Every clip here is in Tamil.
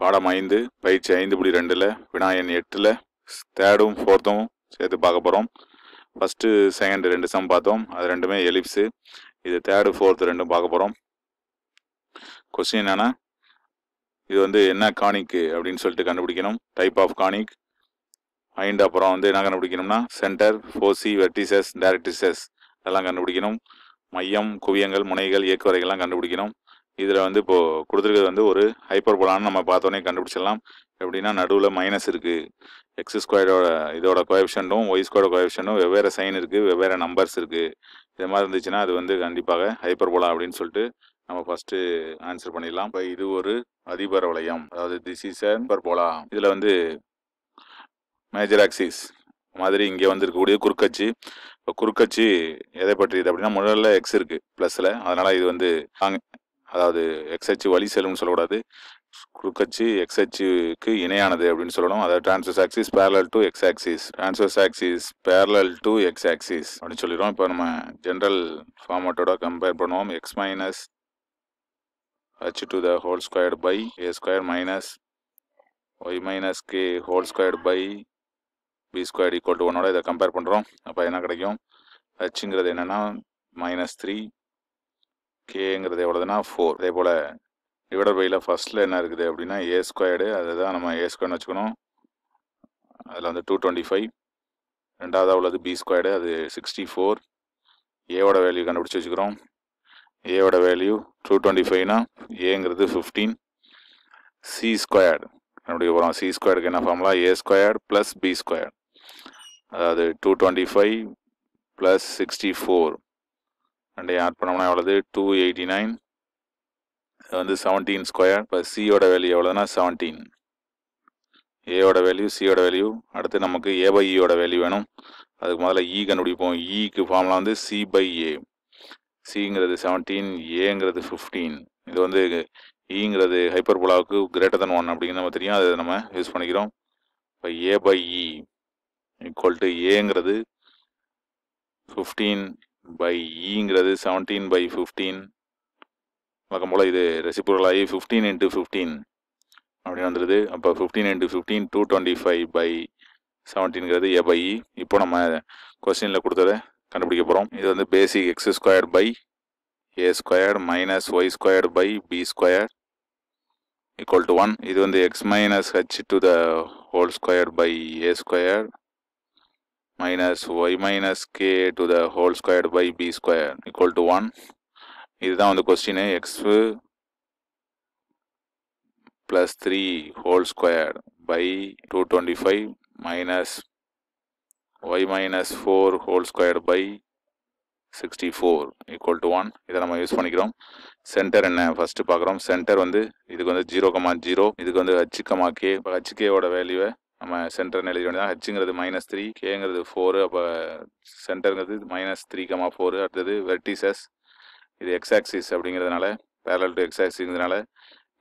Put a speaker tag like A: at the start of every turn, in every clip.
A: பாடம் ஐந்து பயிற்சி ஐந்து புள்ளி ரெண்டில் வினாயன் எட்டில் தேர்டும் ஃபோர்த்தும் சேர்த்து பார்க்க போகிறோம் ஃபஸ்ட்டு செகண்ட் ரெண்டு சம் பார்த்தோம். அது ரெண்டுமே எலிப்ஸு இது தேர்டு ஃபோர்த்து ரெண்டும் பார்க்க போகிறோம் கொஸ்டின் என்னன்னா இது வந்து என்ன காணிக்கு அப்படின்னு சொல்லிட்டு கண்டுபிடிக்கணும். Type of காணிக். மைண்ட் அப்புறம் வந்து என்ன கண்டுபிடிக்கணும்னா சென்டர் ஃபோசி வெர்டிசஸ் டைரக்டிசஸ் இதெல்லாம் கண்டுபிடிக்கணும். மையம் குவியங்கள் முனைகள் இயக்குவரைகள்லாம் கண்டுபிடிக்கணும். இதில் வந்து இப்போது கொடுத்துருக்கிறது வந்து ஒரு ஹைப்பர் போலான்னு நம்ம பார்த்தோன்னே கண்டுபிடிச்சிடலாம். எப்படின்னா நடுவில் மைனஸ் இருக்குது எக்ஸ் ஸ்கொயரோட இதோட கோஎஃபிஷியன்ட்டும் ஒய் ஸ்கொயரோட கோஎஃபிஷியன்ட்டும் வெவ்வேறு சைன் இருக்குது வெவ்வேறு நம்பர்ஸ் இருக்குது இது மாதிரி இருந்துச்சுன்னா அது வந்து கண்டிப்பாக ஹைப்பர் போலா அப்படின்னு சொல்லிட்டு நம்ம ஃபஸ்ட்டு ஆன்சர் பண்ணிடலாம். இப்போ இது ஒரு அதிபர வளையம். அதாவது திஸ் இஸ் ஹைப்பர் போலா இதில் வந்து மேஜர் ஆக்சிஸ் மாதிரி இங்கே வந்து இருக்கக்கூடிய குறுக்கச்சு. இப்போ குறுக்கச்சு எதை பற்றியது அப்படின்னா முதல்ல எக்ஸ் இருக்குது ப்ளஸில் அதனால் இது வந்து அதாவது எக்ஸ்எச்சு வழி செல்லும்னு சொல்லக்கூடாது. குறுக்கச்சு எக்ஸ்ஹெச்சுக்கு இணையானது அப்படின்னு சொல்லணும். அதாவது transverse axis parallel to X axis transverse axis parallel to X axis அப்படின்னு சொல்லிடுவோம் இப்போ நம்ம ஜென்ரல் ஃபார்மேட்டோட கம்பேர் பண்ணுவோம். X minus H to the whole squared by A square minus Y minus K whole squared by B square equal to ஒன்னோட இதை கம்பேர் பண்ணுறோம் அப்போ என்ன கிடைக்கும்? ஹச்சுங்கிறது என்னென்னா மைனஸ் த்ரீ கேங்கிறது எவ்வளோதுன்னா ஃபோர் அதே போல் டிவைடர் பையில் ஃபஸ்ட்டில் என்ன இருக்குது அப்படின்னா ஏ ஸ்கொயர்டு அதுதான் நம்ம ஏ ஸ்கொயர்னு வச்சுக்கணும். அதில் வந்து டூ டுவெண்ட்டி ஃபைவ் ரெண்டாவதாக உள்ளது பி ஸ்கொயர்டு அது சிக்ஸ்டி ஃபோர் ஏவோட வேல்யூ கண்டுபிடிச்சி வச்சுக்கிறோம். ஏவோட வேல்யூ டூ டுவெண்ட்டி ஃபைவ்னா ஏங்கிறது ஃபிஃப்டீன் சி ஸ்கொயர்டு கண்டுபிடிக்க போகிறோம் சி ஸ்கொயர்டுக்கு என்ன formula a squared plus b squared அதாவது two twenty five plus sixty four ரெண்டையும் ஆட் பண்ணோம்னா எவ்வளோது டூ எயிட்டி நைன் அது வந்து செவன்டீன் ஸ்கொயர் இப்போ சியோட வேல்யூ எவ்வளோதுன்னா செவன்டீன் ஏயோட வேல்யூ சியோட வேல்யூ அடுத்து நமக்கு ஏ பை இயோட வேல்யூ வேணும். அதுக்கு முதல்ல இ கண்டுபிடிப்போம். E இக்கு ஃபார்ம்லாம் வந்து சி பை ஏ சிங்கிறது செவன்டீன் ஏங்கிறது ஃபிஃப்டீன் இது வந்து e ஈங்கிறது ஹைப்பர் புலாவுக்கு கிரேட்டர் தன் ஒன் அப்படிங்கிற நம்ம தெரியும். அதை நம்ம யூஸ் பண்ணிக்கிறோம். இப்போ a by e equal to ஏங்கிறது ஃபிஃப்டீன் பை ஈங்கிறது செவன்டீன் பை ஃபிஃப்டீன் வழக்கம் போல் இது ரெசிபுரல் ஆகி ஃபிஃப்டீன் இன்ட்டு ஃபிஃப்டீன் அப்படின்னு வந்துடுது அப்போ fifteen into fifteen two twenty five by செவன்டீன்கிறது A by இப்போ நம்ம கொஸ்டினில் கொடுத்ததை கண்டுபிடிக்க போகிறோம் இது வந்து basic x squared by a squared minus y squared by b square equal to one இது வந்து x minus h to the whole square by a square minus y minus k to the whole squared by b square equal to one இதுதான் வந்து question x plus three whole square by two twenty five minus y minus 4 whole squared by 64 equal to 1 இதை நம்ம யூஸ் பண்ணிக்கிறோம். சென்டர் என்ன? ஃபஸ்ட்டு பார்க்குறோம். சென்டர் வந்து இதுக்கு வந்து ஜீரோ கமா ஜீரோ இதுக்கு வந்து ஹச் கமா கே இப்போ ஹச் கேவோட வேல்யூவை நம்ம சென்டர்னு எழுதி வேண்டியதான் ஹச்சுங்கிறது மைனஸ் த்ரீ கேங்கிறது ஃபோரு அப்போ சென்டருங்கிறது மைனஸ் த்ரீ கமா ஃபோரு அடுத்தது வெர்டிசஸ் இது எக்ஸாக்சிஸ் அப்படிங்கிறதுனால பேரல் டு எக்ஸ் ஆக்சிங்கிறதுனால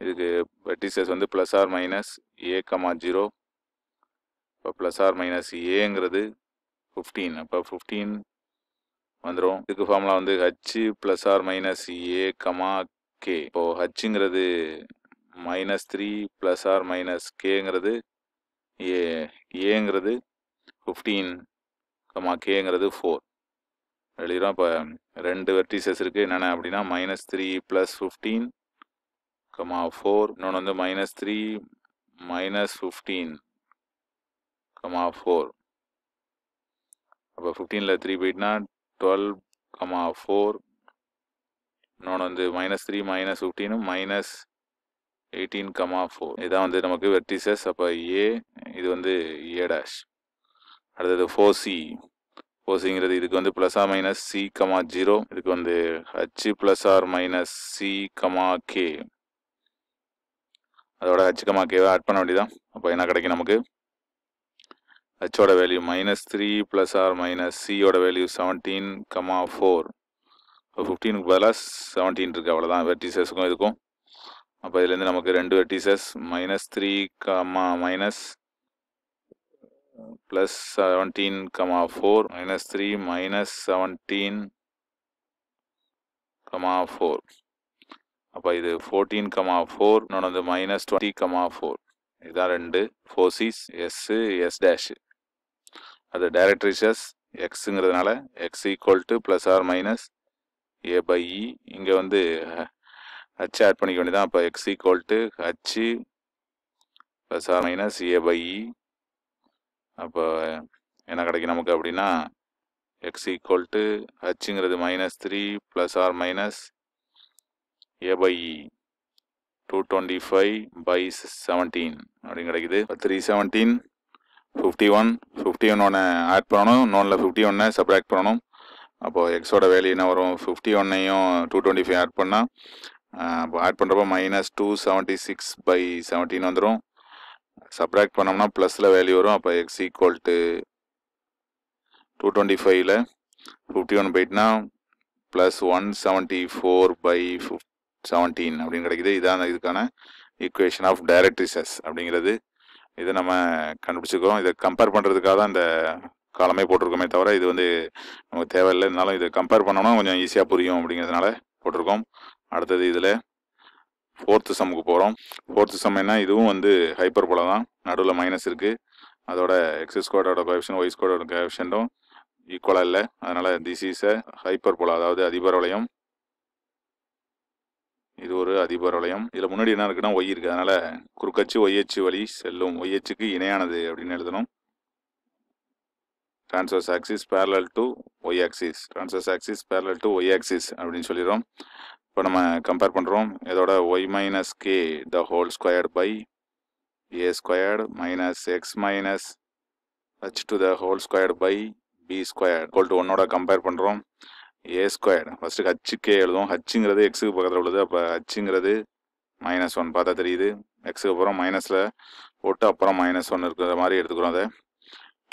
A: இதுக்கு வெர்டிசஸ் வந்து plus or minus a comma zero இப்போ ப்ளஸ் ஆர் மைனஸ் ஏங்கிறது ஃபிஃப்டீன் அப்போ ஃபிஃப்டீன் வந்துடும் இதுக்கு ஃபார்முலா வந்து h plus or minus a comma k இப்போது ஹச்சுங்கிறது minus three plus or minus கேங்கிறது ஏ ஏங்கிறது ஃபிஃப்டீன் கமா கேங்கிறது ஃபோர் எழுதிடும் இப்போ ரெண்டு வெர்டிசஸ் இருக்குது என்னென்ன அப்படின்னா minus three plus fifteen comma four இன்னொன்று வந்து minus three minus fifteen comma four அப்போ ஃபிஃப்டீனில் த்ரீ போயிட்டுனா டுவெல் கமா ஃபோர் இன்னொன்று வந்து minus three minus fifteen minus eighteen comma four இதான் வந்து நமக்கு வெர்டிசஸ் அப்போ ஏ இது வந்து ஏ டேஷ் அடுத்தது ஃபோர் சி ஃபோர் சிங்கிறது இதுக்கு வந்து plus or minus c comma zero இதுக்கு வந்து h plus or minus c comma k அதோட ஹச் கமா கேவை ஆட் பண்ண வேண்டியதான் அப்போ என்ன கிடைக்கும் நமக்கு? ஹச்சோட value minus three plus or minus சியோட வேல்யூ செவன்டீன் கமா ஃபோர் இப்போ ஃபிஃப்டீனுக்கு பதிலாக செவன்டீன் இருக்குது அவ்வளோதான் வெர்டிசஸுக்கும் இதுக்கும். அப்போ இதுலேருந்து நமக்கு ரெண்டு vertices minus three comma minus plus seventeen comma four minus three minus seventeen comma four அப்போ இது ஃபோர்டீன் கமா ஃபோர் இன்னொன்று வந்து மைனஸ் டுவெண்ட்டி கமா ஃபோர் இதுதான் ரெண்டு. ஃபோர் எஸ்ஸு எஸ் டேஷு அது directrices எக்ஸுங்கிறதுனால x equal to plus or minus a by e இங்கே வந்து ஹச் ஆட் பண்ணிக்க வேண்டியதான் அப்போ x equal to h plus or minus a by e அப்போ என்ன கிடைக்கும் நமக்கு அப்படின்னா x equal to ஹச்சுங்கிறது minus three plus or minus a by e two twenty five by seventeen அப்படின்னு கிடைக்குது. Three seventeen fifty one fifty one ஒன்று ஆட் பண்ணணும். நோனில் ஃபிஃப்டி ஒன்னை சப்ராக்ட் பண்ணணும். அப்போது எக்ஸோட வேல்யூ என்ன வரும்? ஃபிஃப்டி ஒன்னையும் டூ டுவெண்ட்டி ஃபைவ் ஆட் பண்ணால் அப்போ ஆட் பண்ணுறப்போ minus two seventy six by seventeen வந்துடும் சப்ராக்ட் பண்ணோம்னா ப்ளஸில் வேல்யூ வரும். அப்போ x equal to two twenty ஃபைவ்ல fifty one போயிட்டுனா plus one seventy four by fif seventeen அப்படின்னு கிடைக்குது. இதான் இதுக்கான ஈக்குவேஷன் ஆஃப் டைரக்ட்ரிசஸ் அப்படிங்கிறது. இதை நம்ம கண்டுபிடிச்சிருக்கோம் இதை கம்பேர் பண்ணுறதுக்காக தான் இந்த காலமே போட்டிருக்கோமே தவிர இது வந்து நமக்கு தேவையில்லை. இருந்தாலும் இதை கம்பேர் பண்ணோம்னா கொஞ்சம் ஈஸியாக புரியும் அப்படிங்கிறதுனால போட்டிருக்கோம். அடுத்தது இதில் ஃபோர்த்து சம்முக்கு போகிறோம் ஃபோர்த்து சம் என்ன இதுவும் வந்து ஹைப்பர் போல தான். நடுவில் மைனஸ் இருக்குது அதோட எக்ஸ் ஸ்கொயரோட கோஎஃபிஷன் ஒய் ஸ்கொயரோட கோஎஃபிஷன்ட்டும் ஈக்குவலாக இல்லை. அதனால் திஸ் இஸ் அ ஹைப்பர் போல அதாவது அதிபர் வளையம் இது ஒரு அதிபர் வளையம் இதில் முன்னாடி என்ன இருக்குன்னா ஒய் இருக்குது அதனால் குறுக்கச்சு ஒய்யச்சு வழி செல்லும். ஒய்யச்சுக்கு இணையானது அப்படின்னு எழுதணும். Transverse axis parallel to y axis transverse axis parallel to y axis அப்படின்னு சொல்லிடுறோம். இப்போ நம்ம கம்பேர் பண்ணுறோம் இதோட y minus k the whole squared by a squared minus x minus h to the whole squared by b squared whole to ஒன்னோட கம்பேர் பண்ணுறோம் ஏ ஸ்கொயர்டு ஃபஸ்ட்டு ஹச்சுக்கே எழுதுவோம். ஹச்சுங்கிறது எக்ஸுக்கு பக்கத்தில் உள்ளது. அப்போ ஹச்சுங்கிறது மைனஸ் ஒன் பார்த்தா தெரியுது. எக்ஸுக்கு அப்புறம் மைனஸில் போட்டு அப்புறம் மைனஸ் ஒன் இருக்கிற மாதிரி எடுத்துக்கிறோம் அதை.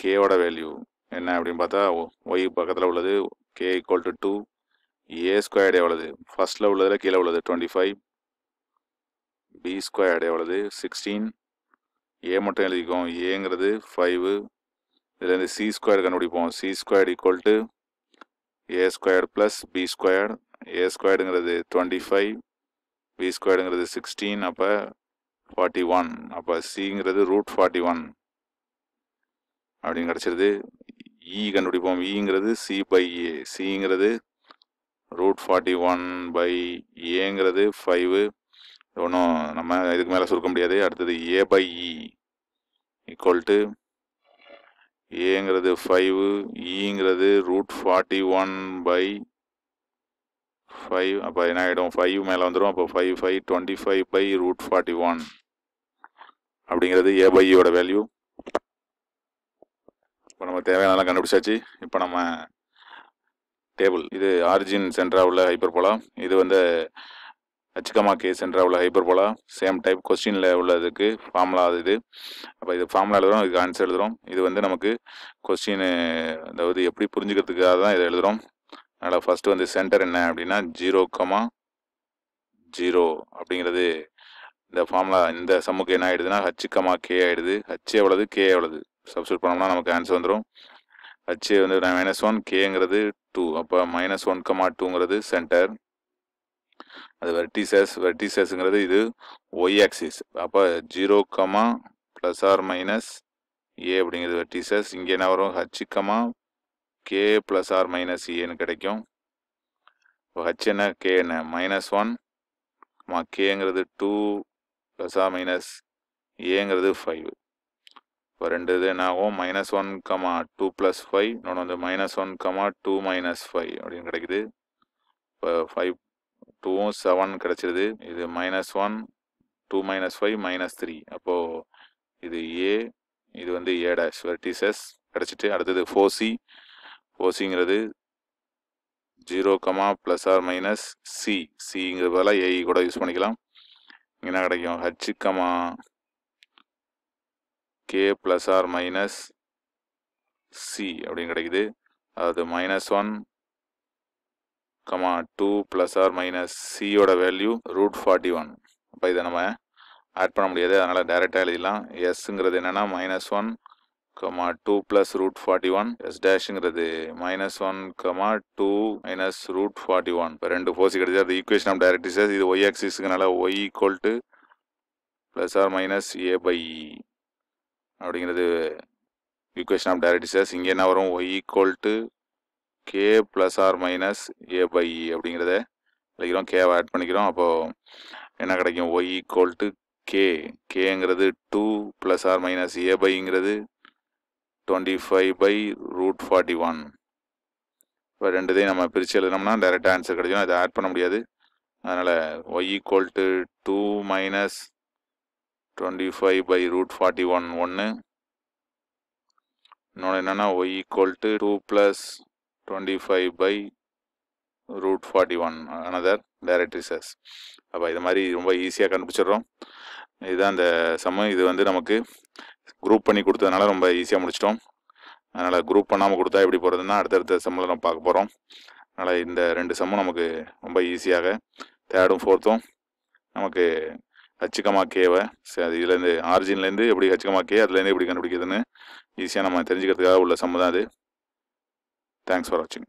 A: கேவோட வேல்யூ என்ன அப்படின்னு பார்த்தா ஒய் பக்கத்தில் உள்ளது. K equal to two a squared எவ்வளவு? ஃபர்ஸ்ட்ல உள்ளதில் கீழே உள்ளது டுவெண்ட்டி ஃபைவ் பி ஸ்கொயர்டு எவ்வளவு? சிக்ஸ்டீன் ஏ மட்டும் எழுதிக்கும். ஏங்கிறது ஃபைவு இதுலேருந்து சி ஸ்கொயர் கண்டுபிடிப்போம். C square equal to a squared plus b squared a ஸ்கொயர்டுங்கிறது twenty five B ஸ்கொயர்டுங்கிறது சிக்ஸ்டீன் அப்போ ஃபார்ட்டி ஒன் அப்போ சிங்கிறது ரூட் ஃபார்ட்டி ஒன் அப்படின்னு கிடச்சிருது. இ e கண்டுபிடிப்போம். E இங்கிறது சி பை ஏ சிங்கிறது ரூட் ஃபார்ட்டி ஒன் பை ஏங்கிறது ஃபைவு. ஒன்றும் நம்ம இதுக்கு மேலே சுருக்க முடியாது. அடுத்தது a by e equal to ஏங்கிறது five இங்கிறது root forty one by five. அப்போ என்ன ஆகிடும்? ஃபைவ் மேலே வந்துடும் அப்போ five five twenty five by root forty one. அப்படிங்கிறது ஏ பை இயோட வேல்யூ. இப்போ நம்ம தேவையானதெல்லாம் கண்டுபிடிச்சாச்சு. இப்போ நம்ம டேபிள் இது ஆரிஜின் சென்டராக உள்ள ஹைப்பர் போலா இது வந்து அச்சுக்கமா கே சென்டராக உள்ள ஹைப்பர் போலா சேம் டைப் கொஸ்டினில் உள்ளதுக்கு ஃபார்முலா அது இது. அப்போ இது ஃபார்முலா எழுதுறோம் இதுக்கு ஆன்சர் எழுதுறோம். இது வந்து நமக்கு கொஸ்டின் அதாவது எப்படி புரிஞ்சுக்கிறதுக்காக தான் இதை எழுதுறோம். அதனால் ஃபர்ஸ்ட் வந்து சென்டர் என்ன அப்படின்னா ஜீரோ கமா ஜீரோ அப்படிங்கிறது இந்த ஃபார்முலா இந்த சம்முக்கு என்ன ஆயிடுதுன்னா ஹச் கமா கே ஆயிடுது. ஹச் எவ்வளவு? கே எவ்வளவு? சப்ஸ்டியூட் பண்ணோம்னா நமக்கு ஆன்சர் வந்துடும் ஹச் வந்து மைனஸ் ஒன் கேங்கிறது டூ அப்போ மைனஸ் ஒன் கமா டூங்கிறது சென்டர் அது வெர்டிசஸ் வெர்டிசஸ்ங்கிறது இது ஒய் ஆக்சிஸ் அப்போ zero comma plus or minus a அப்படிங்கிறது வெர்டிசஸ் இங்கே என்ன வரும்? H comma k plus or minus ஏன்னு கிடைக்கும். இப்போ ஹச் என்ன? கே என்ன? மைனஸ் ஒன் மா கேங்கிறது டூ ப்ளஸ் ஆர் மைனஸ் ஏங்கிறது ஃபைவ் இப்போ ரெண்டு இது என்ன ஆகும் minus one comma two plus five இன்னொன்று வந்து minus one comma two minus five அப்படின்னு கிடைக்குது. இப்போ ஃபைவ் டூவும் செவன் கிடச்சிருது. இது minus one two minus five minus three அப்போது இது ஏ இது வந்து ஏ டேஷ் வெர்டிசஸ் கிடச்சிட்டு அடுத்தது foci ஃபோசிங்கிறது zero comma plus or minus c சிங்கிற பதிலாக ஏஇ கூட யூஸ் பண்ணிக்கலாம். என்ன கிடைக்கும்? H comma k plus or minus c அப்படின்னு கிடைக்குது. அதாவது minus one comma two plus or minus சியோட வேல்யூ ரூட் ஃபார்ட்டி ஒன் அப்போ இதை நம்ம ஆட் பண்ண முடியாது. அதனால் டைரெக்டாக எழுதிடலாம். எஸ்ங்கிறது என்னென்னா minus one comma two plus root forty one s டேஷுங்கிறது minus one comma two minus root forty one இப்போ ரெண்டு ஃபோர்ஸ் கிடைச்சா அது ஈக்குவேஷன் ஆஃப் டைரக்டிசஸ் இது y ஆக்சிஸ்க்குனால y equal to plus or minus a by அப்படிங்கிறது ஈக்குவேஷன் ஆஃப் டைரக்டிசஸ் இங்கே என்ன வரும்? Y equal to k plus or minus a by அப்படிங்கிறத எழுதிக்கிறோம் கேவை ஆட் பண்ணிக்கிறோம். அப்போது என்ன கிடைக்கும்? Y equal to k கேங்கிறது two plus or minus a பைங்கிறது twenty five by root forty one இப்போ ரெண்டுதையும் நம்ம பிரித்து எழுதினோம்னா டைரெக்ட் ஆன்சர் கிடைக்கும். அதை ஆட் பண்ண முடியாது. அதனால் y equal to two minus twenty five by root forty one ஒன்று இன்னொன்று என்னென்னா y equal to two plus twenty five by root forty one another directrices அப்போ இது மாதிரி ரொம்ப ஈஸியாக கண்டுபிடிச்சிடுறோம். இதுதான் இந்த சம்மு இது வந்து நமக்கு குரூப் பண்ணி கொடுத்ததுனால ரொம்ப ஈஸியாக முடிச்சிட்டோம். அதனால் குரூப் பண்ணாமல் கொடுத்தா எப்படி போகிறதுன்னா அடுத்தடுத்த சம்மில் நம்ம பார்க்க போகிறோம் அதனால் இந்த ரெண்டு சம்மும் நமக்கு ரொம்ப ஈஸியாக தேர்டும் ஃபோர்த்தும் நமக்கு ஹச்சிகமா கேவை அது இதுலேருந்து ஆரிஜின்லேருந்து எப்படி ஹச்சிகமா கே அதுலேருந்து எப்படி கண்டுபிடிக்கிறதுன்னு ஈஸியாக நம்ம தெரிஞ்சுக்கிறதுக்காக உள்ள சம்மு தான் அது. தேங்க்ஸ் ஃபார் வாட்சிங்